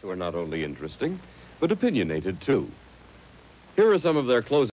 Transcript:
who are not only interesting, but opinionated too. Here are some of their closing.